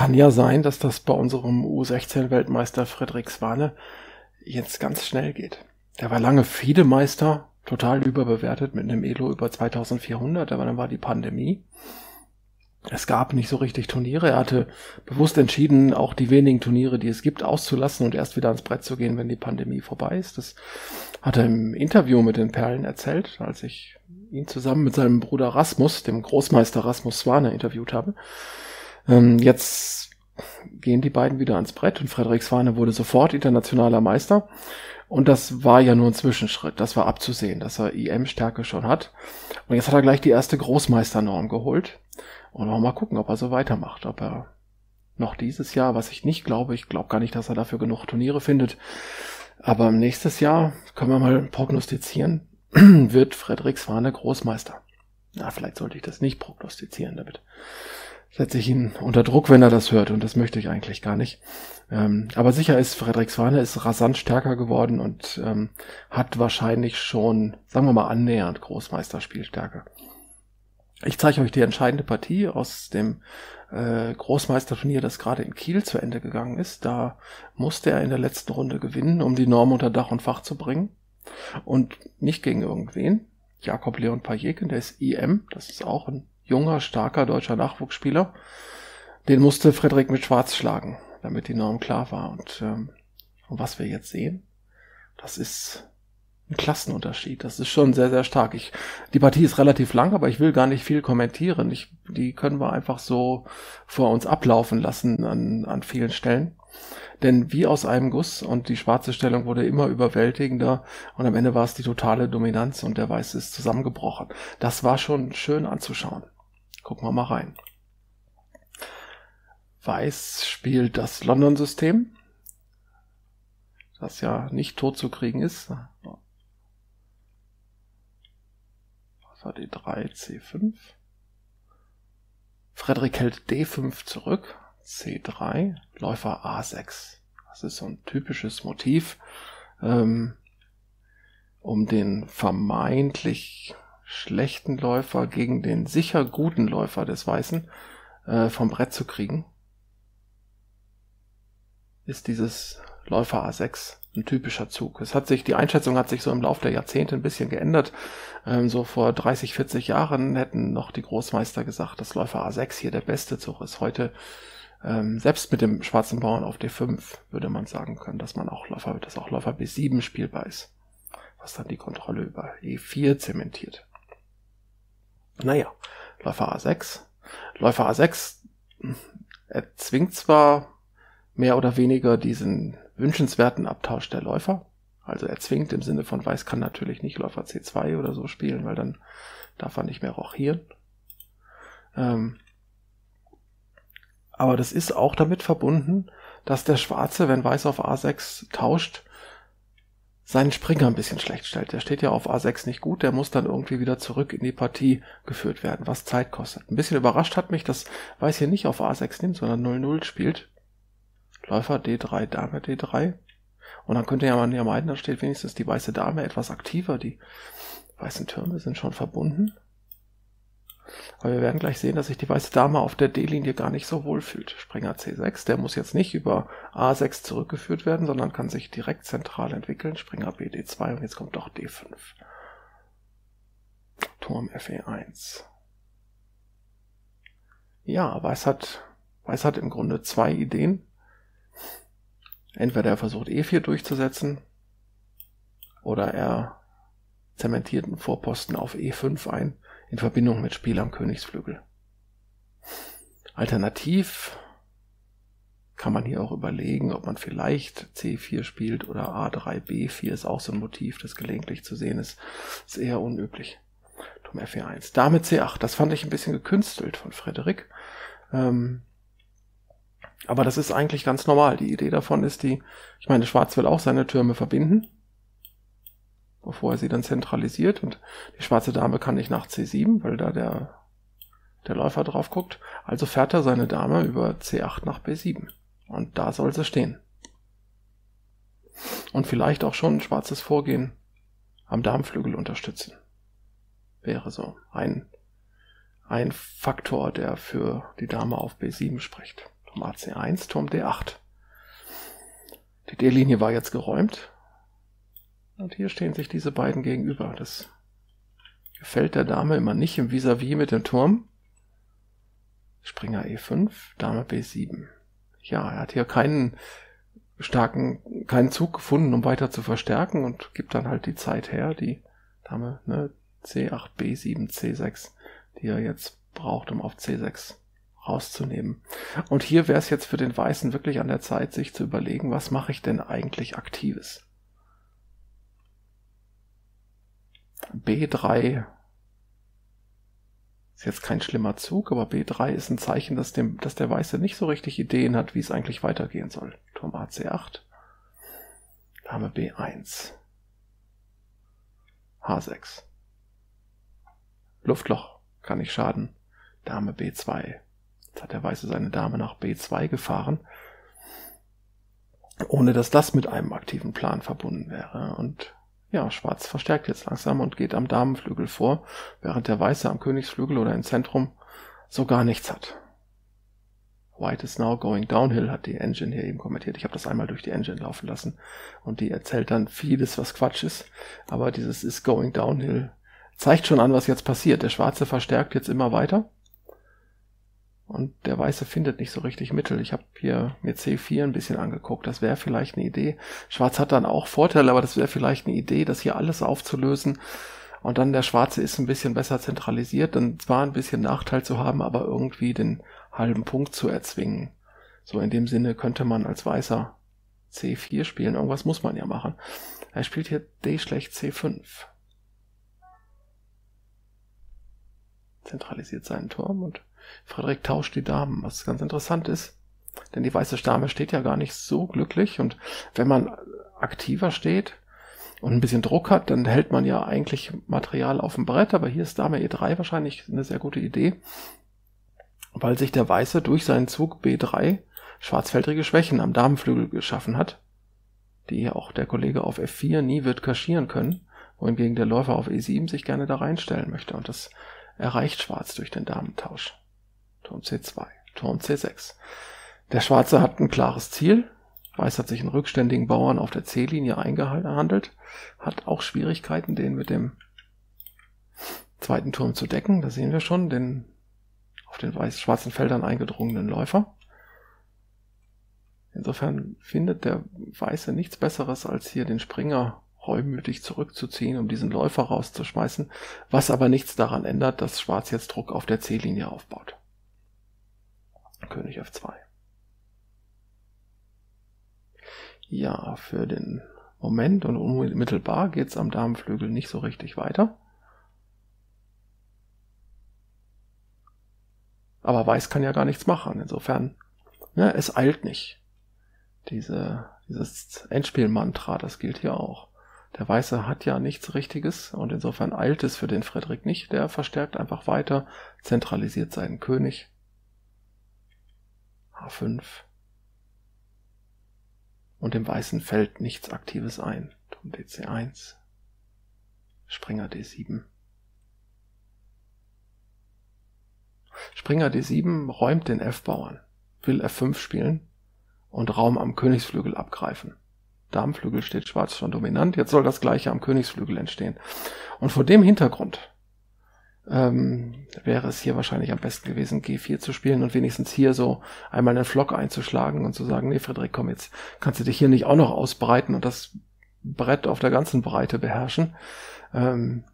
kann ja sein, dass das bei unserem U16-Weltmeister Frederik Swane jetzt ganz schnell geht. Der war lange Fiedemeister, total überbewertet mit einem Elo über 2400, aber dann war die Pandemie. Es gab nicht so richtig Turniere. Er hatte bewusst entschieden, auch die wenigen Turniere, die es gibt, auszulassen und erst wieder ans Brett zu gehen, wenn die Pandemie vorbei ist. Das hat er im Interview mit den Perlen erzählt, als ich ihn zusammen mit seinem Bruder Rasmus, dem Großmeister Rasmus Swane, interviewt habe. Ähm, jetzt gehen die beiden wieder ans Brett und Frederik Swane wurde sofort internationaler Meister. Und das war ja nur ein Zwischenschritt. Das war abzusehen, dass er IM-Stärke schon hat. Und jetzt hat er gleich die erste Großmeisternorm geholt. Und mal gucken, ob er so weitermacht. Ob er noch dieses Jahr, was ich nicht glaube, ich glaube gar nicht, dass er dafür genug Turniere findet. Aber nächstes Jahr können wir mal prognostizieren, wird Frederik Swane Großmeister. Na, vielleicht sollte ich das nicht prognostizieren, damit setze ich ihn unter Druck, wenn er das hört, und das möchte ich eigentlich gar nicht. Ähm, aber sicher ist, Frederik Swane ist rasant stärker geworden und ähm, hat wahrscheinlich schon, sagen wir mal, annähernd Großmeisterspielstärke. Ich zeige euch die entscheidende Partie aus dem äh, Großmeisterturnier, das gerade in Kiel zu Ende gegangen ist. Da musste er in der letzten Runde gewinnen, um die Norm unter Dach und Fach zu bringen. Und nicht gegen irgendwen. Jakob Leon Pajeken, der ist IM, das ist auch ein junger, starker deutscher Nachwuchsspieler. Den musste Frederik mit Schwarz schlagen, damit die Norm klar war. Und, ähm, was wir jetzt sehen, das ist ein Klassenunterschied. Das ist schon sehr, sehr stark. Ich, die Partie ist relativ lang, aber ich will gar nicht viel kommentieren. Ich, die können wir einfach so vor uns ablaufen lassen an, an vielen Stellen. Denn wie aus einem Guss und die schwarze Stellung wurde immer überwältigender und am Ende war es die totale Dominanz und der Weiße ist zusammengebrochen. Das war schon schön anzuschauen. Gucken wir mal rein. Weiß spielt das London-System, das ja nicht tot zu kriegen ist. Was war D3, C5? Frederik hält D5 zurück, C3, Läufer A6. Das ist so ein typisches Motiv, ähm, um den vermeintlich schlechten Läufer gegen den sicher guten Läufer des Weißen äh, vom Brett zu kriegen, ist dieses Läufer A6 ein typischer Zug. Es hat sich, die Einschätzung hat sich so im Laufe der Jahrzehnte ein bisschen geändert. Ähm, so vor 30, 40 Jahren hätten noch die Großmeister gesagt, dass Läufer A6 hier der beste Zug ist. Heute, ähm, selbst mit dem schwarzen Bauern auf D5, würde man sagen können, dass man auch Läufer, dass auch Läufer B7 spielbar ist. Was dann die Kontrolle über E4 zementiert. Naja, Läufer A6. Läufer A6 erzwingt zwar mehr oder weniger diesen wünschenswerten Abtausch der Läufer. Also erzwingt im Sinne von Weiß kann natürlich nicht Läufer C2 oder so spielen, weil dann darf er nicht mehr rochieren. Ähm, aber das ist auch damit verbunden, dass der Schwarze, wenn Weiß auf A6 tauscht, seinen Springer ein bisschen schlecht stellt. Der steht ja auf A6 nicht gut, der muss dann irgendwie wieder zurück in die Partie geführt werden, was Zeit kostet. Ein bisschen überrascht hat mich, dass Weiß hier nicht auf A6 nimmt, sondern 0-0 spielt. Läufer D3, Dame D3. Und dann könnte ja man ja meinen, da steht wenigstens die weiße Dame etwas aktiver. Die weißen Türme sind schon verbunden. Aber wir werden gleich sehen, dass sich die weiße Dame auf der D-Linie gar nicht so wohl fühlt. Springer C6, der muss jetzt nicht über A6 zurückgeführt werden, sondern kann sich direkt zentral entwickeln. Springer BD2 und jetzt kommt doch D5. Turm FE1. Ja, Weiß hat, Weiß hat im Grunde zwei Ideen. Entweder er versucht E4 durchzusetzen oder er zementiert einen Vorposten auf E5 ein in Verbindung mit Spiel am Königsflügel. Alternativ kann man hier auch überlegen, ob man vielleicht C4 spielt oder A3, B4 ist auch so ein Motiv, das gelegentlich zu sehen ist. Ist eher unüblich. Turm F4-1. Dame C8, das fand ich ein bisschen gekünstelt von Frederik. Ähm, aber das ist eigentlich ganz normal. Die Idee davon ist die, ich meine, Schwarz will auch seine Türme verbinden bevor er sie dann zentralisiert. Und die schwarze Dame kann nicht nach C7, weil da der, der Läufer drauf guckt. Also fährt er seine Dame über C8 nach B7. Und da soll sie stehen. Und vielleicht auch schon ein schwarzes Vorgehen am Darmflügel unterstützen. Wäre so ein, ein Faktor, der für die Dame auf B7 spricht. Turm AC1, Turm D8. Die D-Linie war jetzt geräumt. Und hier stehen sich diese beiden gegenüber. Das gefällt der Dame immer nicht im Vis-à-vis -vis mit dem Turm. Springer E5, Dame B7. Ja, er hat hier keinen starken, keinen Zug gefunden, um weiter zu verstärken und gibt dann halt die Zeit her, die Dame, ne, C8, B7, C6, die er jetzt braucht, um auf C6 rauszunehmen. Und hier wäre es jetzt für den Weißen wirklich an der Zeit, sich zu überlegen, was mache ich denn eigentlich Aktives? B3 ist jetzt kein schlimmer Zug, aber B3 ist ein Zeichen, dass, dem, dass der Weiße nicht so richtig Ideen hat, wie es eigentlich weitergehen soll. Turm AC8, Dame B1, H6. Luftloch kann nicht schaden. Dame B2. Jetzt hat der Weiße seine Dame nach B2 gefahren, ohne dass das mit einem aktiven Plan verbunden wäre. Und ja, Schwarz verstärkt jetzt langsam und geht am Damenflügel vor, während der Weiße am Königsflügel oder im Zentrum so gar nichts hat. White is now going downhill, hat die Engine hier eben kommentiert. Ich habe das einmal durch die Engine laufen lassen und die erzählt dann vieles, was Quatsch ist. Aber dieses is going downhill zeigt schon an, was jetzt passiert. Der Schwarze verstärkt jetzt immer weiter und der Weiße findet nicht so richtig Mittel. Ich habe hier mir C4 ein bisschen angeguckt. Das wäre vielleicht eine Idee. Schwarz hat dann auch Vorteile, aber das wäre vielleicht eine Idee, das hier alles aufzulösen. Und dann der Schwarze ist ein bisschen besser zentralisiert, dann zwar ein bisschen Nachteil zu haben, aber irgendwie den halben Punkt zu erzwingen. So in dem Sinne könnte man als Weißer C4 spielen. Irgendwas muss man ja machen. Er spielt hier D schlecht C5. Zentralisiert seinen Turm und Frederik tauscht die Damen, was ganz interessant ist. Denn die weiße Dame steht ja gar nicht so glücklich und wenn man aktiver steht und ein bisschen Druck hat, dann hält man ja eigentlich Material auf dem Brett, aber hier ist Dame E3 wahrscheinlich eine sehr gute Idee, weil sich der Weiße durch seinen Zug B3 schwarzfeldrige Schwächen am Damenflügel geschaffen hat, die auch der Kollege auf F4 nie wird kaschieren können, wohingegen der Läufer auf E7 sich gerne da reinstellen möchte und das erreicht Schwarz durch den Damentausch. Turm C2, Turm C6. Der Schwarze hat ein klares Ziel. Weiß hat sich einen rückständigen Bauern auf der C-Linie eingehandelt, hat auch Schwierigkeiten, den mit dem zweiten Turm zu decken. Da sehen wir schon den auf den weiß-schwarzen Feldern eingedrungenen Läufer. Insofern findet der Weiße nichts Besseres, als hier den Springer reumütig zurückzuziehen, um diesen Läufer rauszuschmeißen, was aber nichts daran ändert, dass Schwarz jetzt Druck auf der C-Linie aufbaut. König F2. Ja, für den Moment und unmittelbar geht's am Damenflügel nicht so richtig weiter. Aber Weiß kann ja gar nichts machen. Insofern, ne, es eilt nicht. Diese, dieses Endspielmantra, das gilt hier auch. Der Weiße hat ja nichts Richtiges und insofern eilt es für den Frederik nicht. Der verstärkt einfach weiter, zentralisiert seinen König H5. Und im weißen Feld nichts Aktives ein. Turm DC1. Springer D7. Springer D7 räumt den F-Bauern, will F5 spielen und Raum am Königsflügel abgreifen. Darmflügel steht schwarz schon dominant, jetzt soll das gleiche am Königsflügel entstehen. Und vor dem Hintergrund ähm, wäre es hier wahrscheinlich am besten gewesen, G4 zu spielen und wenigstens hier so einmal einen Flock einzuschlagen und zu sagen, nee, Friedrich, komm jetzt, kannst du dich hier nicht auch noch ausbreiten und das Brett auf der ganzen Breite beherrschen. Ähm,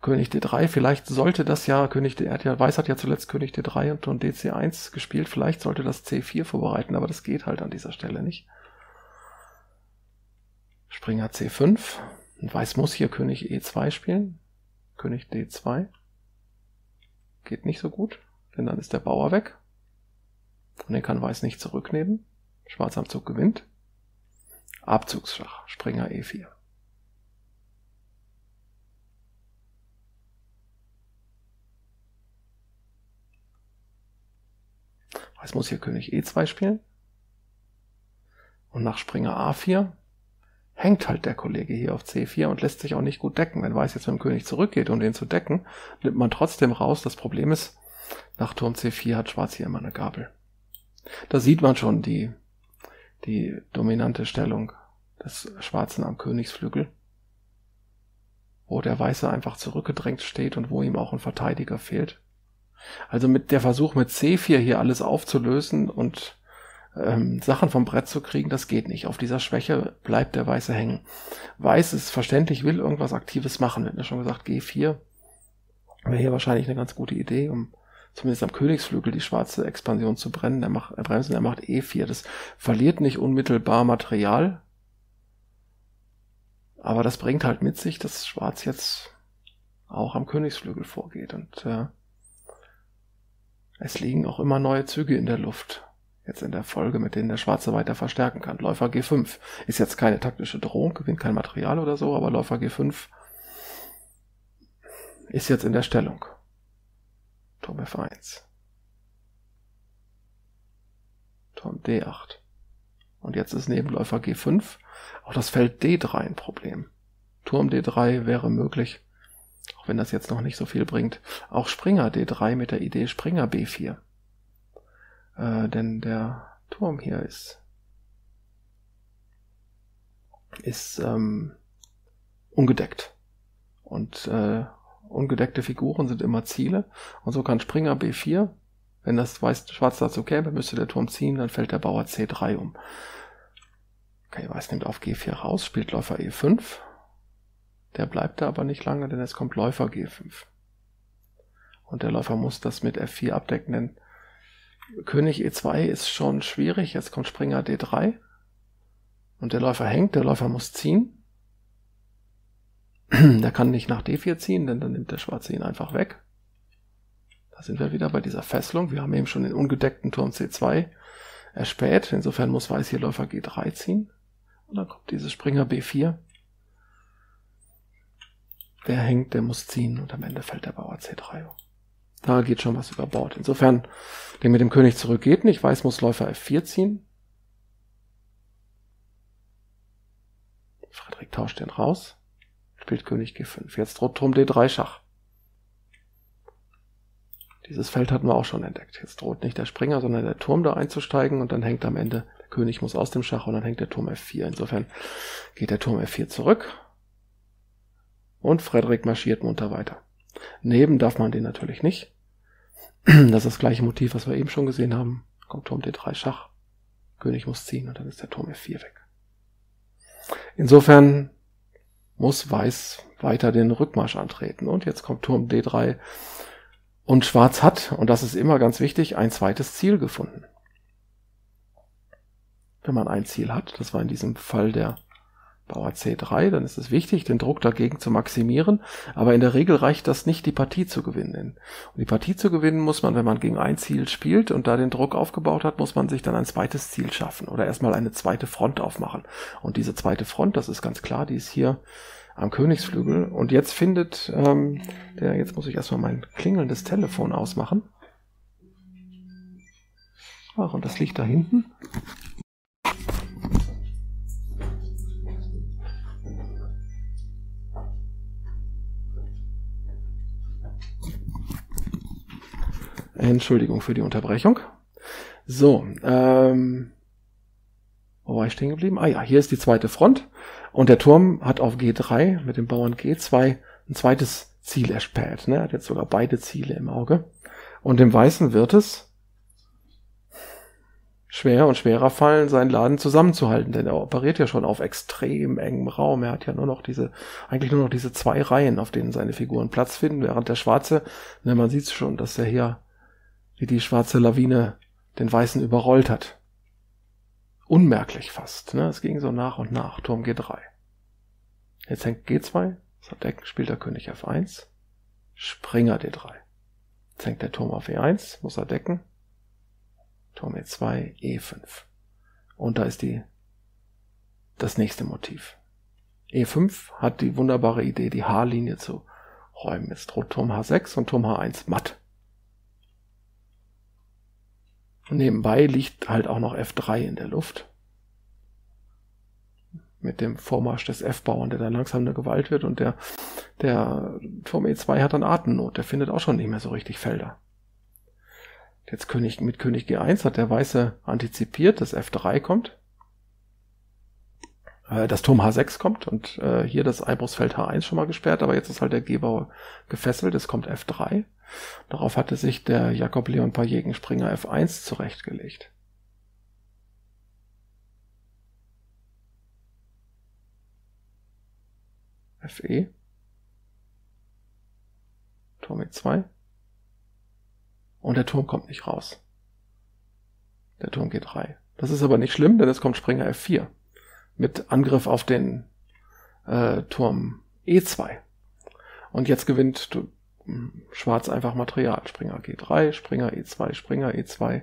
König D3, vielleicht sollte das ja, König D, er hat ja, Weiß hat ja zuletzt König D3 und, und DC1 gespielt, vielleicht sollte das C4 vorbereiten, aber das geht halt an dieser Stelle nicht. Springer C5, und Weiß muss hier König E2 spielen. König D2. Geht nicht so gut, denn dann ist der Bauer weg. Und den kann Weiß nicht zurücknehmen. Schwarz am Zug gewinnt. Abzugsschach, Springer E4. Weiß muss hier König E2 spielen. Und nach Springer A4 hängt halt der Kollege hier auf C4 und lässt sich auch nicht gut decken. Wenn Weiß jetzt mit dem König zurückgeht, um den zu decken, nimmt man trotzdem raus. Das Problem ist, nach Turm C4 hat Schwarz hier immer eine Gabel. Da sieht man schon die, die dominante Stellung des Schwarzen am Königsflügel, wo der Weiße einfach zurückgedrängt steht und wo ihm auch ein Verteidiger fehlt. Also mit der Versuch mit C4 hier alles aufzulösen und ähm, Sachen vom Brett zu kriegen, das geht nicht. Auf dieser Schwäche bleibt der Weiße hängen. Weiß ist verständlich, will irgendwas Aktives machen. Wir hatten ja schon gesagt, G4 wäre hier wahrscheinlich eine ganz gute Idee, um zumindest am Königsflügel die schwarze Expansion zu brennen. Er macht, er bremsen, er macht E4. Das verliert nicht unmittelbar Material, aber das bringt halt mit sich, dass Schwarz jetzt auch am Königsflügel vorgeht und äh, es liegen auch immer neue Züge in der Luft. Jetzt in der Folge, mit denen der Schwarze weiter verstärken kann. Läufer G5 ist jetzt keine taktische Drohung, gewinnt kein Material oder so, aber Läufer G5 ist jetzt in der Stellung. Turm F1. Turm D8. Und jetzt ist neben Läufer G5 auch das Feld D3 ein Problem. Turm D3 wäre möglich, auch wenn das jetzt noch nicht so viel bringt. Auch Springer D3 mit der Idee Springer B4. Äh, denn der Turm hier ist ist ähm, ungedeckt. Und äh, ungedeckte Figuren sind immer Ziele. Und so kann Springer B4, wenn das Weiß Schwarz dazu käme, müsste der Turm ziehen, dann fällt der Bauer C3 um. Okay, Weiß nimmt auf G4 raus, spielt Läufer E5. Der bleibt da aber nicht lange, denn es kommt Läufer G5. Und der Läufer muss das mit F4 abdecken, denn König E2 ist schon schwierig. Jetzt kommt Springer D3. Und der Läufer hängt, der Läufer muss ziehen. der kann nicht nach D4 ziehen, denn dann nimmt der Schwarze ihn einfach weg. Da sind wir wieder bei dieser Fesselung. Wir haben eben schon den ungedeckten Turm C2 erspäht. Insofern muss Weiß hier Läufer G3 ziehen. Und dann kommt dieses Springer B4. Der hängt, der muss ziehen und am Ende fällt der Bauer C3 um. Da geht schon was über Bord. Insofern, der mit dem König zurück geht nicht. Weiß muss Läufer F4 ziehen. Friedrich tauscht den raus. Spielt König G5. Jetzt droht Turm D3 Schach. Dieses Feld hatten wir auch schon entdeckt. Jetzt droht nicht der Springer, sondern der Turm da einzusteigen und dann hängt am Ende, der König muss aus dem Schach und dann hängt der Turm F4. Insofern geht der Turm F4 zurück und Frederik marschiert munter weiter. Neben darf man den natürlich nicht. Das ist das gleiche Motiv, was wir eben schon gesehen haben. Kommt Turm D3 Schach. König muss ziehen und dann ist der Turm F4 weg. Insofern muss Weiß weiter den Rückmarsch antreten. Und jetzt kommt Turm D3 und Schwarz hat, und das ist immer ganz wichtig, ein zweites Ziel gefunden. Wenn man ein Ziel hat, das war in diesem Fall der Bauer C3, dann ist es wichtig, den Druck dagegen zu maximieren, aber in der Regel reicht das nicht, die Partie zu gewinnen. Und die Partie zu gewinnen muss man, wenn man gegen ein Ziel spielt und da den Druck aufgebaut hat, muss man sich dann ein zweites Ziel schaffen oder erstmal eine zweite Front aufmachen. Und diese zweite Front, das ist ganz klar, die ist hier am Königsflügel. Und jetzt findet ähm, der, jetzt muss ich erstmal mein klingelndes Telefon ausmachen. Ach, und das liegt da hinten. Entschuldigung für die Unterbrechung. So, ähm, wo war ich stehen geblieben? Ah ja, hier ist die zweite Front. Und der Turm hat auf G3 mit dem Bauern G2 ein zweites Ziel erspäht. Ne? Er hat jetzt sogar beide Ziele im Auge. Und dem Weißen wird es schwer und schwerer fallen, seinen Laden zusammenzuhalten, denn er operiert ja schon auf extrem engem Raum. Er hat ja nur noch diese, eigentlich nur noch diese zwei Reihen, auf denen seine Figuren Platz finden, während der Schwarze, ne, man sieht schon, dass er hier wie die schwarze Lawine den Weißen überrollt hat. Unmerklich fast. Ne? Es ging so nach und nach. Turm G3. Jetzt hängt G2. Das Decken spielt der König F1. Springer D3. Jetzt hängt der Turm auf E1. Muss er decken. Turm E2, E5. Und da ist die, das nächste Motiv. E5 hat die wunderbare Idee, die H-Linie zu räumen. Jetzt droht Turm H6 und Turm H1 matt. Nebenbei liegt halt auch noch F3 in der Luft. Mit dem Vormarsch des F-Bauern, der dann langsam eine Gewalt wird und der, der Turm E2 hat dann Atemnot, der findet auch schon nicht mehr so richtig Felder. Jetzt König, mit König G1 hat der Weiße antizipiert, dass F3 kommt. Äh, dass Turm H6 kommt und äh, hier das Einbruchsfeld H1 schon mal gesperrt, aber jetzt ist halt der Gebauer gefesselt, es kommt F3. Darauf hatte sich der Jakob Leon Pajegenspringer F1 zurechtgelegt. FE. Turm E2. Und der Turm kommt nicht raus. Der Turm G3. Das ist aber nicht schlimm, denn es kommt Springer F4 mit Angriff auf den äh, Turm E2. Und jetzt gewinnt du, hm, Schwarz einfach Material. Springer G3, Springer E2, Springer E2.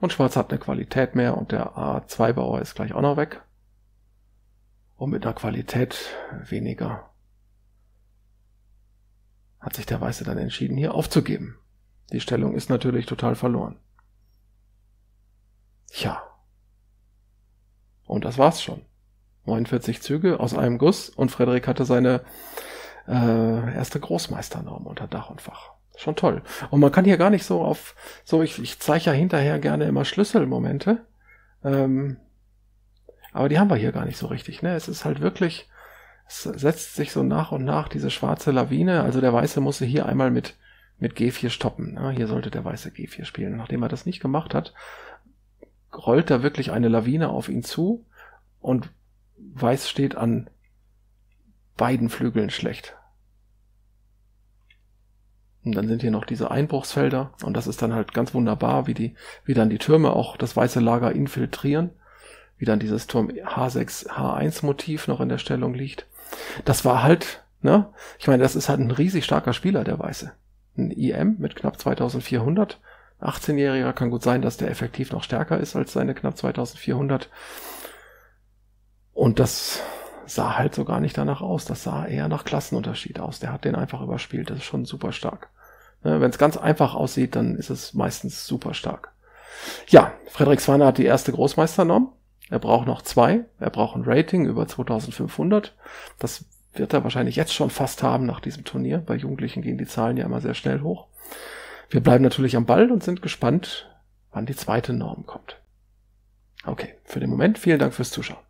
Und Schwarz hat eine Qualität mehr und der A2-Bauer ist gleich auch noch weg. Und mit einer Qualität weniger hat sich der Weiße dann entschieden, hier aufzugeben. Die Stellung ist natürlich total verloren. Tja. Und das war's schon. 49 Züge aus einem Guss und Frederik hatte seine äh, erste Großmeisternorm unter Dach und Fach. Schon toll. Und man kann hier gar nicht so auf, so ich, ich zeige ja hinterher gerne immer Schlüsselmomente. Ähm, aber die haben wir hier gar nicht so richtig. Ne? Es ist halt wirklich, es setzt sich so nach und nach diese schwarze Lawine. Also der Weiße musste hier einmal mit, mit G4 stoppen. Ne? Hier sollte der Weiße G4 spielen. Nachdem er das nicht gemacht hat, rollt da wirklich eine Lawine auf ihn zu und Weiß steht an beiden Flügeln schlecht. Und dann sind hier noch diese Einbruchsfelder und das ist dann halt ganz wunderbar, wie die, wie dann die Türme auch das weiße Lager infiltrieren, wie dann dieses Turm H6, H1 Motiv noch in der Stellung liegt. Das war halt, ne? Ich meine, das ist halt ein riesig starker Spieler, der Weiße. Ein IM mit knapp 2400. 18-Jähriger kann gut sein, dass der effektiv noch stärker ist als seine knapp 2400. Und das sah halt so gar nicht danach aus. Das sah eher nach Klassenunterschied aus. Der hat den einfach überspielt. Das ist schon super stark. Ne, Wenn es ganz einfach aussieht, dann ist es meistens super stark. Ja, Frederik Swaner hat die erste Großmeisternorm. Er braucht noch zwei. Er braucht ein Rating über 2500. Das wird er wahrscheinlich jetzt schon fast haben nach diesem Turnier. Bei Jugendlichen gehen die Zahlen ja immer sehr schnell hoch. Wir bleiben natürlich am Ball und sind gespannt, wann die zweite Norm kommt. Okay, für den Moment vielen Dank fürs Zuschauen.